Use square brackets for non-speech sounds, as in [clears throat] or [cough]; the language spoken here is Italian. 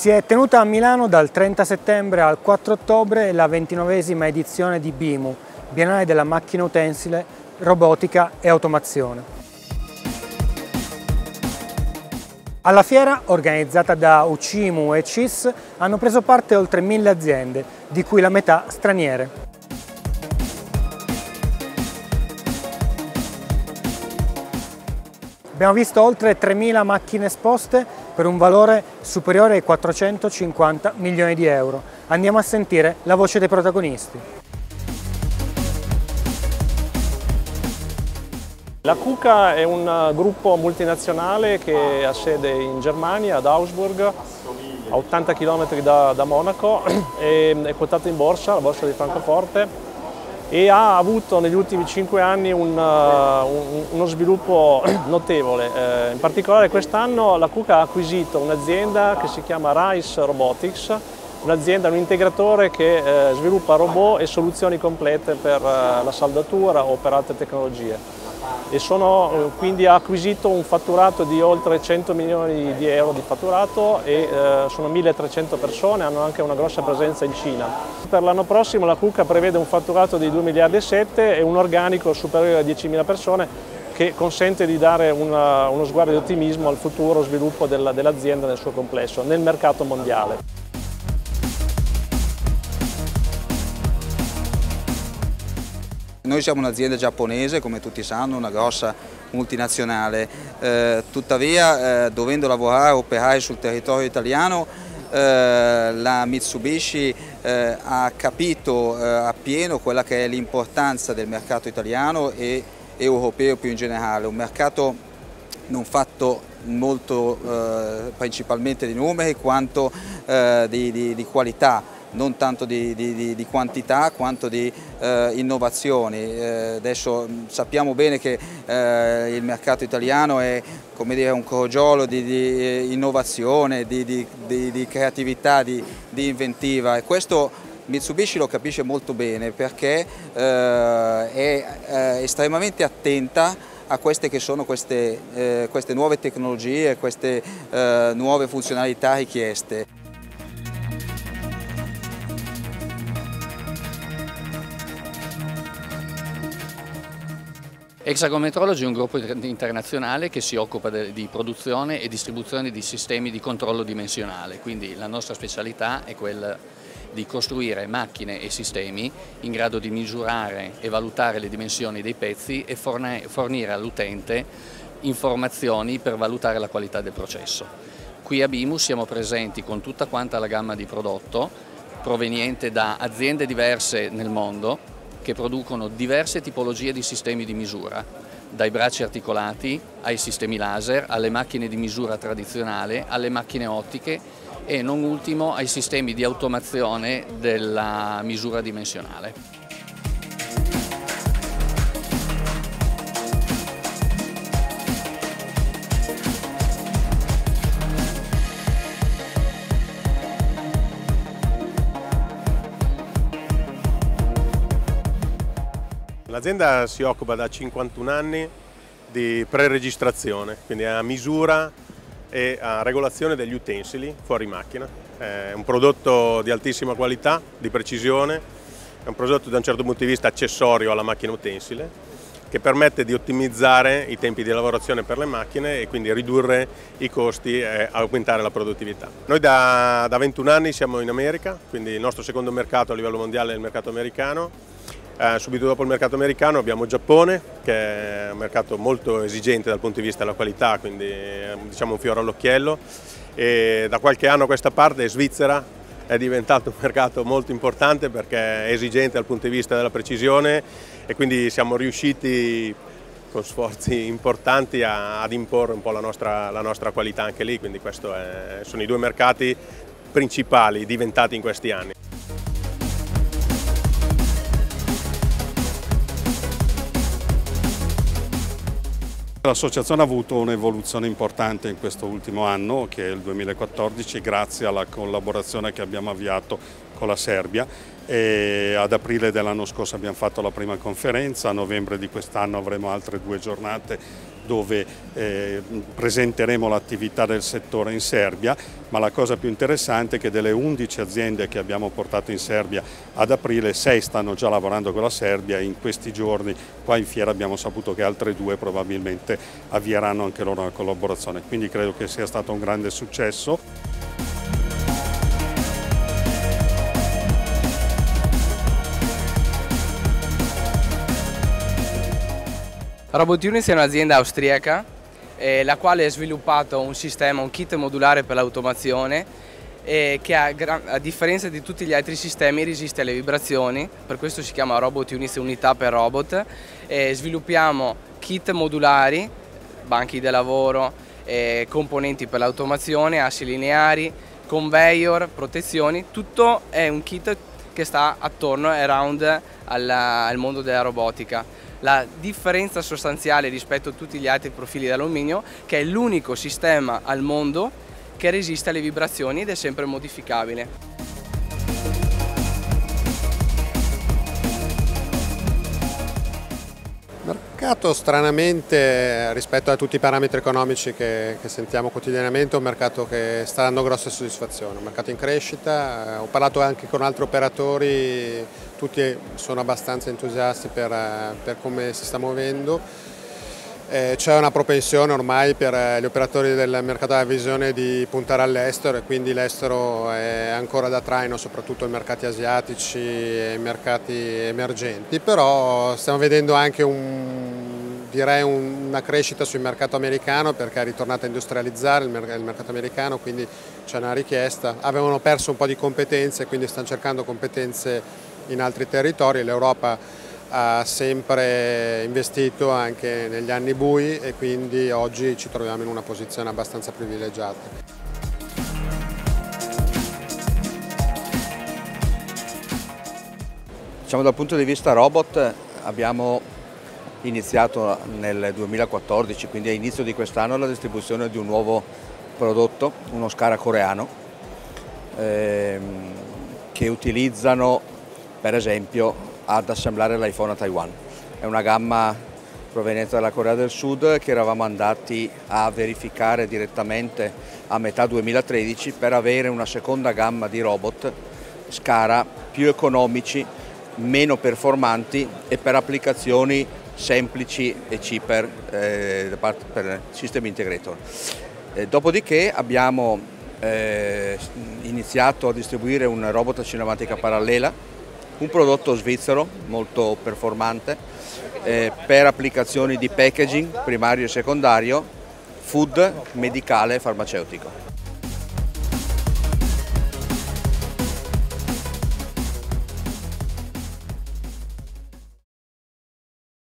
Si è tenuta a Milano dal 30 settembre al 4 ottobre la ventinovesima edizione di BIMU, Biennale della Macchina Utensile, Robotica e Automazione. Alla fiera, organizzata da UCIMU e CIS, hanno preso parte oltre mille aziende, di cui la metà straniere. Abbiamo visto oltre 3.000 macchine esposte per un valore superiore ai 450 milioni di euro. Andiamo a sentire la voce dei protagonisti. La KUKA è un gruppo multinazionale che ha sede in Germania, ad Augsburg, a 80 km da, da Monaco, [clears throat] è quotato in borsa, la borsa di Francoforte, e ha avuto negli ultimi cinque anni un, uh, uno sviluppo [clears throat] notevole. Eh, in particolare quest'anno la Cuca ha acquisito un'azienda che si chiama Rice Robotics, un'azienda, un integratore che eh, sviluppa robot e soluzioni complete per uh, la saldatura o per altre tecnologie e sono, eh, quindi ha acquisito un fatturato di oltre 100 milioni di euro di fatturato e eh, sono 1300 persone, hanno anche una grossa presenza in Cina. Per l'anno prossimo la Cucca prevede un fatturato di 2 miliardi e 7 e un organico superiore a 10.000 persone che consente di dare una, uno sguardo di ottimismo al futuro sviluppo dell'azienda nel suo complesso, nel mercato mondiale. Noi siamo un'azienda giapponese, come tutti sanno, una grossa multinazionale, eh, tuttavia eh, dovendo lavorare e operare sul territorio italiano eh, la Mitsubishi eh, ha capito eh, appieno quella che è l'importanza del mercato italiano e europeo più in generale, un mercato non fatto molto eh, principalmente di numeri quanto di, di, di qualità non tanto di, di, di quantità quanto di eh, innovazioni. Eh, adesso sappiamo bene che eh, il mercato italiano è dire, un crogiolo di, di eh, innovazione, di, creatività, di, inventiva e questo Mitsubishi lo capisce molto bene perché eh, è eh, estremamente attenta a queste che sono queste, queste nuove tecnologie, queste nuove funzionalità richieste. Hexagon Metrology è un gruppo internazionale che si occupa di produzione e distribuzione di sistemi di controllo dimensionale, quindi la nostra specialità è quella di costruire macchine e sistemi in grado di misurare e valutare le dimensioni dei pezzi e fornire all'utente informazioni per valutare la qualità del processo. Qui a Bimus siamo presenti con tutta quanta la gamma di prodotto proveniente da aziende diverse nel mondo che producono diverse tipologie di sistemi di misura, dai bracci articolati ai sistemi laser, alle macchine di misura tradizionale, alle macchine ottiche e non ultimo ai sistemi di automazione della misura dimensionale. L'azienda si occupa da 51 anni di preregistrazione, quindi a misura e a regolazione degli utensili fuori macchina. È un prodotto di altissima qualità, di precisione, è un prodotto da un certo punto di vista accessorio alla macchina utensile che permette di ottimizzare i tempi di lavorazione per le macchine e quindi ridurre i costi e aumentare la produttività. Noi da, da 21 anni siamo in America, quindi il nostro secondo mercato a livello mondiale è il mercato americano eh, subito dopo il mercato americano abbiamo Giappone, che è un mercato molto esigente dal punto di vista della qualità, quindi è diciamo, un fiore all'occhiello. E da qualche anno a questa parte Svizzera è diventato un mercato molto importante perché è esigente dal punto di vista della precisione e quindi siamo riusciti con sforzi importanti a, ad imporre un po' la nostra, la nostra qualità anche lì, quindi questi sono i due mercati principali diventati in questi anni. L'associazione ha avuto un'evoluzione importante in questo ultimo anno, che è il 2014, grazie alla collaborazione che abbiamo avviato con la Serbia. E ad aprile dell'anno scorso abbiamo fatto la prima conferenza, a novembre di quest'anno avremo altre due giornate dove eh, presenteremo l'attività del settore in Serbia, ma la cosa più interessante è che delle 11 aziende che abbiamo portato in Serbia ad aprile, 6 stanno già lavorando con la Serbia e in questi giorni qua in fiera abbiamo saputo che altre due probabilmente avvieranno anche loro una collaborazione, quindi credo che sia stato un grande successo. Robot Units è un'azienda austriaca eh, la quale ha sviluppato un sistema, un kit modulare per l'automazione eh, che a, a, differenza di tutti gli altri sistemi resiste alle vibrazioni, per questo si chiama Robot Units Unità per Robot. Eh, sviluppiamo kit modulari, banchi da lavoro, eh, componenti per l'automazione, assi lineari, conveyor, protezioni, tutto è un kit che sta attorno e around al mondo della robotica la differenza sostanziale rispetto a tutti gli altri profili d'alluminio che è l'unico sistema al mondo che resiste alle vibrazioni ed è sempre modificabile. Mercato stranamente rispetto a tutti i parametri economici che, che, sentiamo quotidianamente è un mercato che sta dando grosse soddisfazioni, un mercato in crescita, eh, ho parlato anche con altri operatori, tutti sono abbastanza entusiasti per, eh, per come si sta muovendo eh, c'è una propensione ormai per eh, gli operatori del mercato della visione di puntare all'estero e quindi l'estero è ancora da traino soprattutto ai mercati asiatici e ai mercati emergenti, però stiamo vedendo anche un, direi una crescita sul mercato americano perché è ritornato a industrializzare il mercato americano, quindi c'è una richiesta. Avevano perso un po' di competenze, quindi stanno cercando competenze in altri territori, l'Europa ha sempre investito anche negli anni bui e quindi oggi ci troviamo in una posizione abbastanza privilegiata. Diciamo dal punto di vista robot abbiamo iniziato nel 2014, quindi a inizio di quest'anno la distribuzione di un nuovo prodotto, uno Scara coreano, ehm, che utilizzano per esempio ad assemblare l'iPhone a Taiwan. È una gamma proveniente dalla Corea del Sud che eravamo andati a verificare direttamente a metà 2013 per avere una seconda gamma di robot Scara più economici, meno performanti e per applicazioni semplici e cheaper eh, per System Integrator. Eh, dopodiché abbiamo eh, iniziato a distribuire un robot a cinematica parallela un prodotto svizzero molto performante eh, per applicazioni di packaging primario e secondario, food, medicale e farmaceutico.